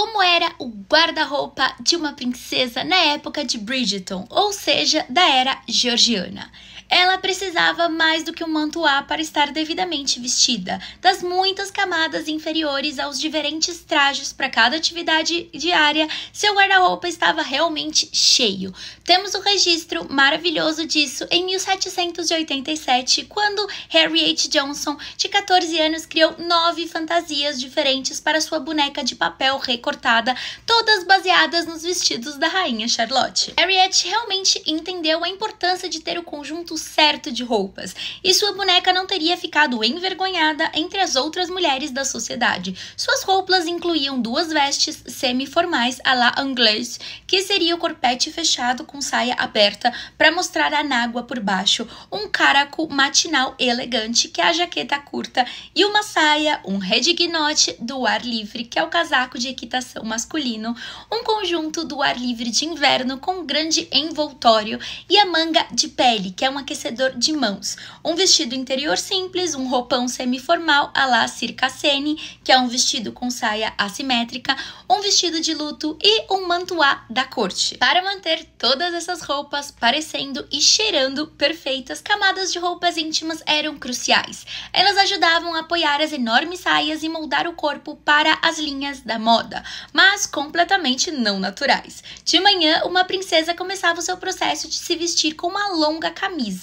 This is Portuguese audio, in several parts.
como era o guarda-roupa de uma princesa na época de Bridgerton, ou seja, da era georgiana. Ela precisava mais do que um mantuá para estar devidamente vestida, das muitas camadas inferiores aos diferentes trajes para cada atividade diária, seu guarda-roupa estava realmente cheio. Temos o registro maravilhoso disso em 1787, quando Harriet Johnson, de 14 anos, criou nove fantasias diferentes para sua boneca de papel recortada, todas baseadas nos vestidos da rainha Charlotte. Harriet realmente entendeu a importância de ter o conjunto certo de roupas, e sua boneca não teria ficado envergonhada entre as outras mulheres da sociedade. Suas roupas incluíam duas vestes semi-formais à la anglaise, que seria o corpete fechado com saia aberta para mostrar a nágua por baixo, um caraco matinal elegante, que é a jaqueta curta, e uma saia, um rediguinote do ar livre, que é o casaco de equitação masculino, um conjunto do ar livre de inverno com grande envoltório e a manga de pele, que é um aquecedor de mãos. Um vestido interior simples, um roupão semiformal à la circassene, que é um vestido com saia assimétrica, um vestido de luto e um mantuá da corte. Para manter todas essas roupas parecendo e cheirando perfeitas, camadas de roupas íntimas eram cruciais. Elas ajudavam a apoiar as enormes saias e moldar o corpo para as linhas da moda, mas completamente não naturais. De manhã, uma princesa começava o seu processo de se vestir com uma longa camisa.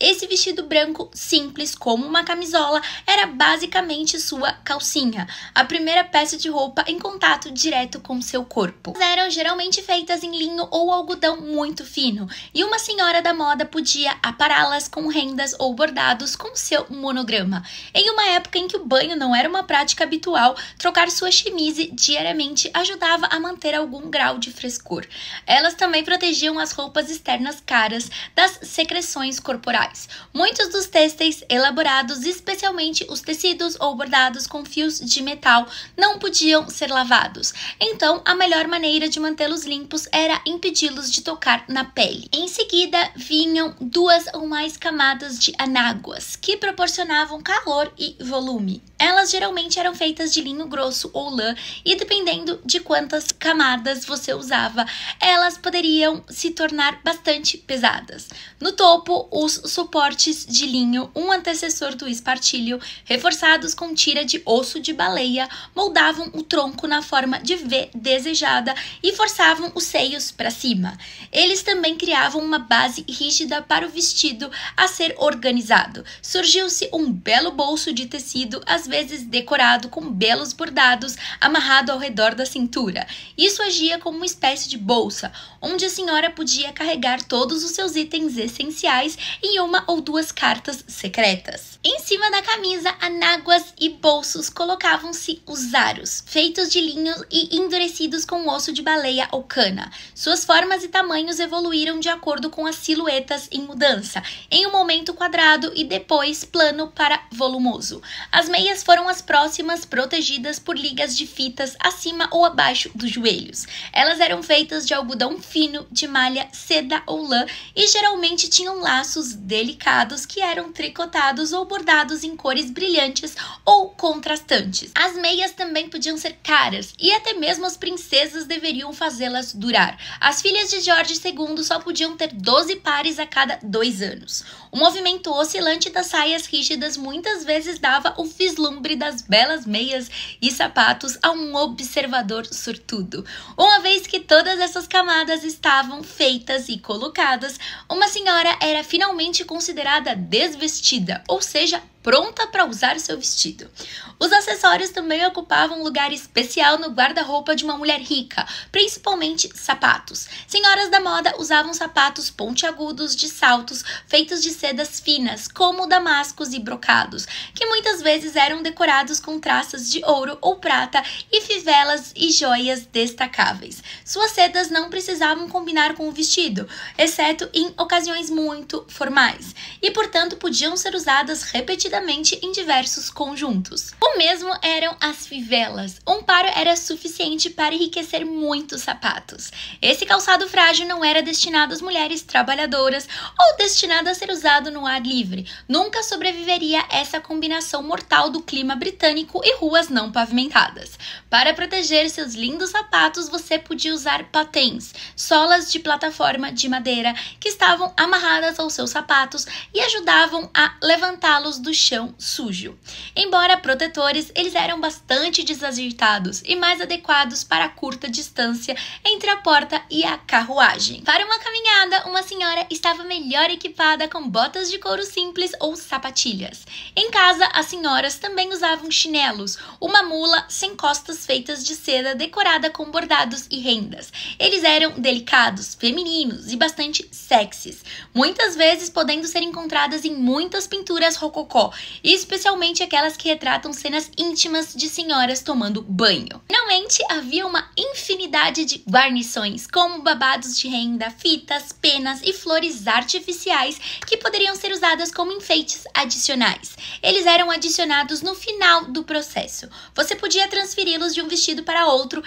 Esse vestido branco simples, como uma camisola, era basicamente sua calcinha, a primeira peça de roupa em contato direto com seu corpo. Elas eram geralmente feitas em linho ou algodão muito fino, e uma senhora da moda podia apará-las com rendas ou bordados com seu monograma. Em uma época em que o banho não era uma prática habitual, trocar sua chemise diariamente ajudava a manter algum grau de frescor. Elas também protegiam as roupas externas caras das secreções corporais. Muitos dos têxteis elaborados, especialmente os tecidos ou bordados com fios de metal, não podiam ser lavados. Então, a melhor maneira de mantê-los limpos era impedi-los de tocar na pele. Em seguida, vinham duas ou mais camadas de anáguas, que proporcionavam calor e volume. Elas geralmente eram feitas de linho grosso ou lã, e dependendo de quantas camadas você usava, elas poderiam se tornar bastante pesadas. No topo, os suportes de linho, um antecessor do espartilho, reforçados com tira de osso de baleia, moldavam o tronco na forma de V desejada e forçavam os seios para cima. Eles também criavam uma base rígida para o vestido a ser organizado. Surgiu-se um belo bolso de tecido, às vezes decorado com belos bordados, amarrado ao redor da cintura. Isso agia como uma espécie de bolsa, onde a senhora podia carregar todos os seus itens essenciais em uma ou duas cartas secretas. Em cima da camisa, anáguas e bolsos colocavam-se os aros, feitos de linho e endurecidos com osso de baleia ou cana. Suas formas e tamanhos evoluíram de acordo com as silhuetas em mudança, em um momento quadrado e depois plano para volumoso. As meias foram as próximas, protegidas por ligas de fitas acima ou abaixo dos joelhos. Elas eram feitas de algodão fino, de malha, seda ou lã e geralmente tinham laços delicados que eram tricotados ou bordados em cores brilhantes ou contrastantes. As meias também podiam ser caras e até mesmo as princesas deveriam fazê-las durar. As filhas de George II só podiam ter 12 pares a cada dois anos. O movimento oscilante das saias rígidas muitas vezes dava o vislumbre das belas meias e sapatos a um observador sortudo. Uma vez que todas essas camadas estavam feitas e colocadas, uma senhora era finalmente considerada desvestida, ou seja, pronta para usar seu vestido. Os acessórios também ocupavam um lugar especial no guarda-roupa de uma mulher rica, principalmente sapatos. Senhoras da moda usavam sapatos pontiagudos de saltos feitos de sedas finas, como damascos e brocados, que muitas vezes eram decorados com traças de ouro ou prata e fivelas e joias destacáveis. Suas sedas não precisavam combinar com o vestido, exceto em ocasiões muito formais, e portanto podiam ser usadas repetidamente repetidamente em diversos conjuntos. O mesmo eram as fivelas. Um paro era suficiente para enriquecer muitos sapatos. Esse calçado frágil não era destinado às mulheres trabalhadoras ou destinado a ser usado no ar livre. Nunca sobreviveria essa combinação mortal do clima britânico e ruas não pavimentadas. Para proteger seus lindos sapatos, você podia usar patins, solas de plataforma de madeira que estavam amarradas aos seus sapatos e ajudavam a levantá-los do chão sujo. Embora protetores, eles eram bastante desajeitados e mais adequados para a curta distância entre a porta e a carruagem. Para uma caminhada, uma senhora estava melhor equipada com botas de couro simples ou sapatilhas. Em casa, as senhoras também usavam chinelos, uma mula sem costas feitas de seda decorada com bordados e rendas. Eles eram delicados, femininos e bastante sexys, muitas vezes podendo ser encontradas em muitas pinturas rococó, especialmente aquelas que retratam cenas íntimas de senhoras tomando banho. Finalmente, havia uma infinidade de guarnições, como babados de renda, fitas, penas e flores artificiais que poderiam ser usadas como enfeites adicionais. Eles eram adicionados no final do processo. Você podia transferi-los de um vestido para outro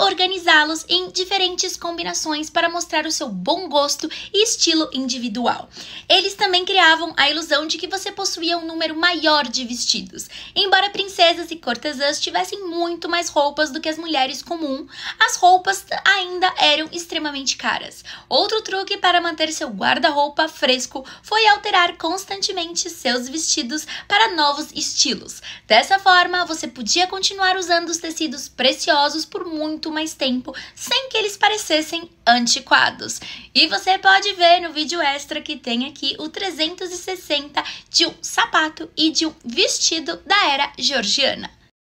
organizá-los em diferentes combinações para mostrar o seu bom gosto e estilo individual. Eles também criavam a ilusão de que você possuía um número maior de vestidos. Embora princesas e cortesãs tivessem muito mais roupas do que as mulheres comuns, as roupas ainda eram extremamente caras. Outro truque para manter seu guarda-roupa fresco foi alterar constantemente seus vestidos para novos estilos. Dessa forma, você podia continuar usando os tecidos preciosos por muito muito mais tempo sem que eles parecessem antiquados. E você pode ver no vídeo extra que tem aqui o 360 de um sapato e de um vestido da era georgiana.